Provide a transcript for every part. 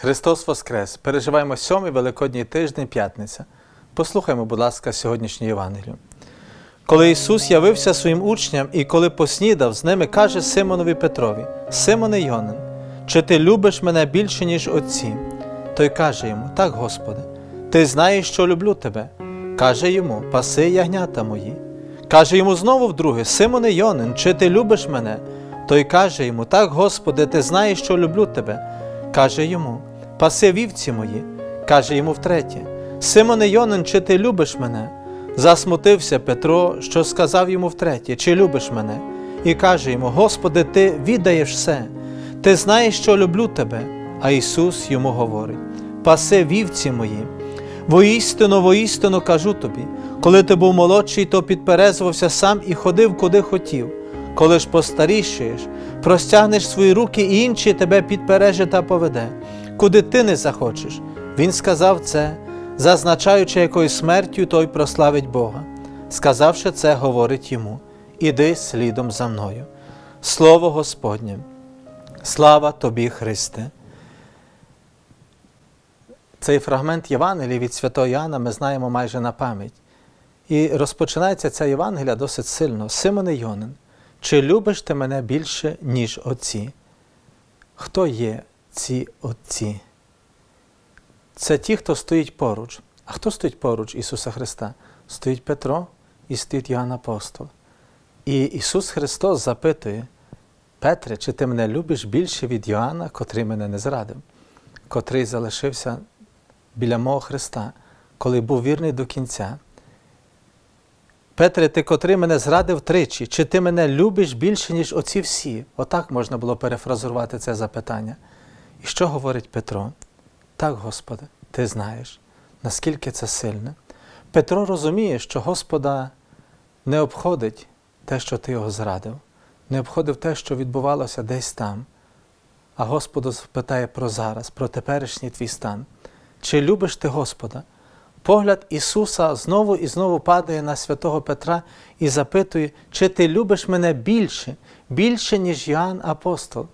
Христос Воскрес! Переживаємо сьомий Великодній тиждень, п'ятниця. Послухаймо, будь ласка, сьогоднішнє Євангелію. Коли Ісус явився своїм учням і коли поснідав, з ними каже Симонові Петрові: Симоне Йонин, чи ти любиш мене більше, ніж отці? Той каже йому: Так, Господи, ти знаєш, що люблю тебе. Каже йому: Паси ягнята мої. Каже йому знову вдруге: Симоне Йонин, чи ти любиш мене? Той каже йому: Так, Господи, ти знаєш, що люблю тебе. Каже йому: Паси вівці мої. Каже йому втретє: Симоне Йонин, чи ти любиш мене? Засмутився Петро, що сказав йому втретє, чи любиш мене? І каже йому: Господи, ти віддаєш все, ти знаєш, що люблю тебе. А Ісус йому говорить: Паси вівці мої. Воістину, воістину кажу тобі, коли ти був молодший, то підперезувався сам і ходив, куди хотів. Коли ж постарішаєш, простягнеш свої руки, і інші тебе підпереже та поведе, куди ти не захочеш. Він сказав це, зазначаючи, якою смертю той прославить Бога. Сказавши це, говорить йому: Іди слідом за мною. Слово Господнє. Слава тобі, Христе! Цей фрагмент Євангелії від святого Іоанна ми знаємо майже на пам'ять. І розпочинається ця Євангелія досить сильно. Симоне Йонин, чи любиш ти мене більше, ніж отці? Хто є ці отці? Це ті, хто стоїть поруч. А хто стоїть поруч Ісуса Христа? Стоїть Петро і стоїть Йоанн Апостол. І Ісус Христос запитує, Петре, чи ти мене любиш більше від Йоанна, котрий мене не зрадив, котрий залишився біля мого Христа, коли був вірний до кінця. Петре, ти котрий мене зрадив тричі, чи ти мене любиш більше, ніж оці всі? Отак можна було перефразувати це запитання. І що говорить Петро? Так, Господи, ти знаєш, наскільки це сильне. Петро розуміє, що Господа не обходить те, що ти його зрадив, не обходив те, що відбувалося десь там. А Господу питає про зараз, про теперішній твій стан. Чи любиш ти Господа? Погляд Ісуса знову і знову падає на святого Петра і запитує, чи ти любиш мене більше, більше, ніж Йоанн Апостол.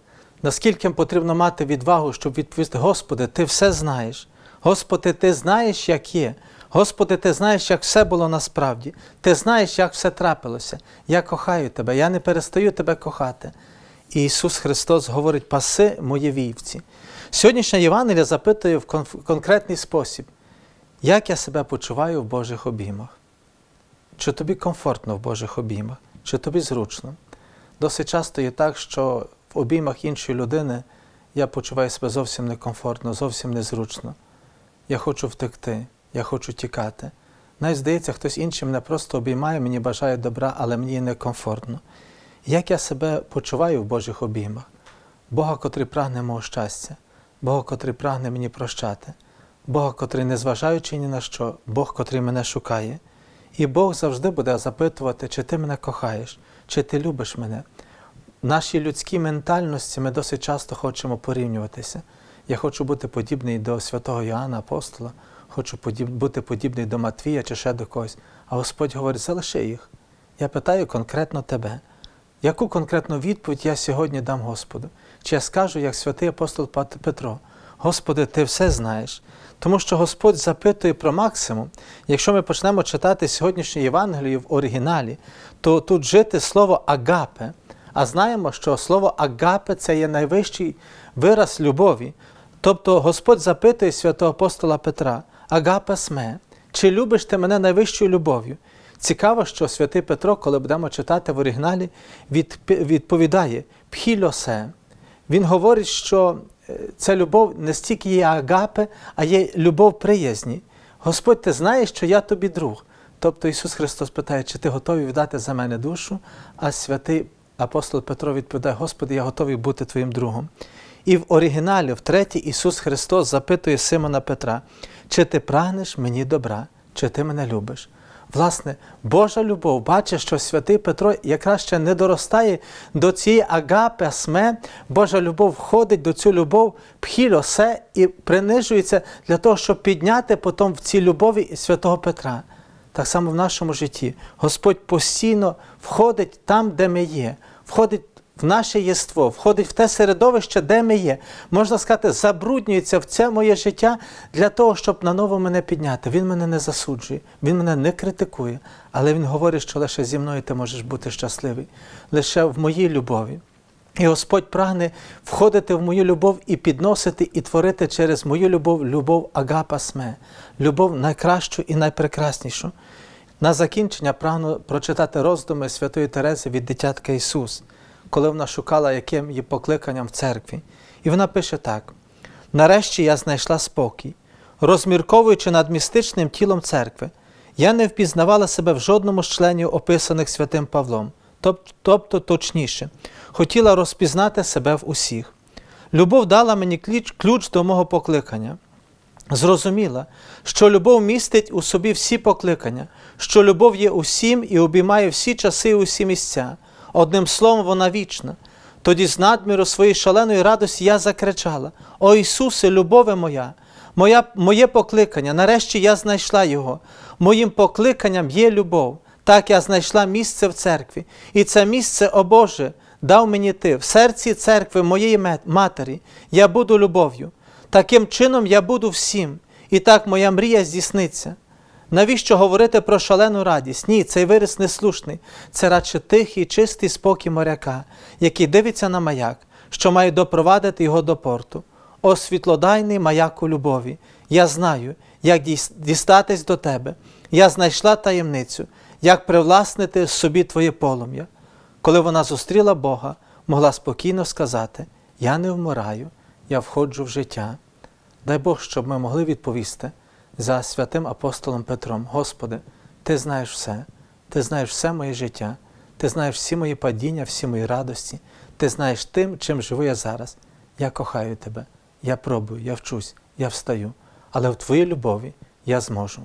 Наскільки потрібно мати відвагу, щоб відповісти, Господи, Ти все знаєш. Господи, Ти знаєш, як є. Господи, Ти знаєш, як все було насправді. Ти знаєш, як все трапилося. Я кохаю Тебе, я не перестаю Тебе кохати. І Ісус Христос говорить, паси мої вівці. Сьогоднішня Євангелія запитує в конкретний спосіб, як я себе почуваю в Божих обіймах? Чи тобі комфортно в Божих обіймах, чи тобі зручно? Досить часто є так, що в обіймах іншої людини я почуваю себе зовсім некомфортно, зовсім незручно. Я хочу втекти, я хочу тікати. Навіть здається, хтось інший мене просто обіймає, мені бажає добра, але мені некомфортно. Як я себе почуваю в Божих обіймах? Бога, котрий прагне мого щастя, Бога, котрий прагне мені прощати, Бога, котрий, незважаючи ні на що, Бог, котрий мене шукає. І Бог завжди буде запитувати, чи ти мене кохаєш, чи ти любиш мене. В нашій людській ментальності ми досить часто хочемо порівнюватися. Я хочу бути подібний до святого Йоанна Апостола, хочу бути подібний до Матвія чи ще до когось. А Господь говорить, залиши їх. Я питаю конкретно тебе. Яку конкретну відповідь я сьогодні дам Господу? Чи я скажу, як святий апостол Петро, Господи, Ти все знаєш. Тому що Господь запитує про максимум. Якщо ми почнемо читати сьогоднішню Євангелію в оригіналі, то тут жити слово агапе. А знаємо, що слово агапе це є найвищий вираз любові. Тобто Господь запитує святого апостола Петра, агапе сме, чи любиш ти мене найвищою любов'ю? Цікаво, що святий Петро, коли будемо читати в оригіналі, відповідає пхільосе. Він говорить, що ця любов не стільки є агапе, а є любов приязні. Господь, ти знаєш, що я тобі друг. Тобто Ісус Христос питає, чи ти готовий віддати за мене душу, а святий апостол Петро відповідає, Господи, я готовий бути твоїм другом. І в оригіналі, втретє, Ісус Христос запитує Симона Петра, чи ти прагнеш мені добра, чи ти мене любиш? Власне, Божа любов бачить, що святий Петро якраз ще не доростає до цієї агапи, сме. Божа любов входить до цю любов, пхільосе і принижується для того, щоб підняти потім в цій любові святого Петра. Так само в нашому житті Господь постійно входить там, де ми є, входить в наше єство, входить в те середовище, де ми є, можна сказати, забруднюється в це моє життя для того, щоб наново мене підняти. Він мене не засуджує, він мене не критикує, але він говорить, що лише зі мною ти можеш бути щасливий, лише в моїй любові. І Господь прагне входити в мою любов і підносити, і творити через мою любов любов агапасме, любов найкращу і найпрекраснішу. На закінчення прагну прочитати роздуми Святої Терези від дитятка Ісус, коли вона шукала, яким є покликанням в церкві. І вона пише так: нарешті я знайшла спокій, розмірковуючи над містичним тілом церкви, я не впізнавала себе в жодному з членів, описаних святим Павлом, тобто точніше, хотіла розпізнати себе в усіх. Любов дала мені ключ, до мого покликання. Зрозуміла, що любов містить у собі всі покликання, що любов є усім і обіймає всі часи і усі місця. Одним словом, вона вічна. Тоді з надміру своєї шаленої радості я закричала: О Ісусе, любове моя! Моя, Моє покликання, нарешті я знайшла Його. Моїм покликанням є любов. Так я знайшла місце в церкві. І це місце, о Боже, дав мені ти в серці церкви моєї матері. Я буду любов'ю. Таким чином я буду всім, і так моя мрія здійсниться. Навіщо говорити про шалену радість? Ні, цей вираз неслушний. Це радше тихий, чистий спокій моряка, який дивиться на маяк, що має допровадити його до порту. О світлодайний маяку любові! Я знаю, як дістатись до тебе. Я знайшла таємницю, як привласнити собі твоє полум'я. Коли вона зустріла Бога, могла спокійно сказати: Я не вмираю, я входжу в життя. Дай Бог, щоб ми могли відповісти за святим апостолом Петром: Господи, Ти знаєш все, Ти знаєш все моє життя, Ти знаєш всі мої падіння, всі мої радості, Ти знаєш тим, чим живу я зараз. Я кохаю Тебе, я пробую, я вчусь, я встаю, але в Твоїй любові я зможу.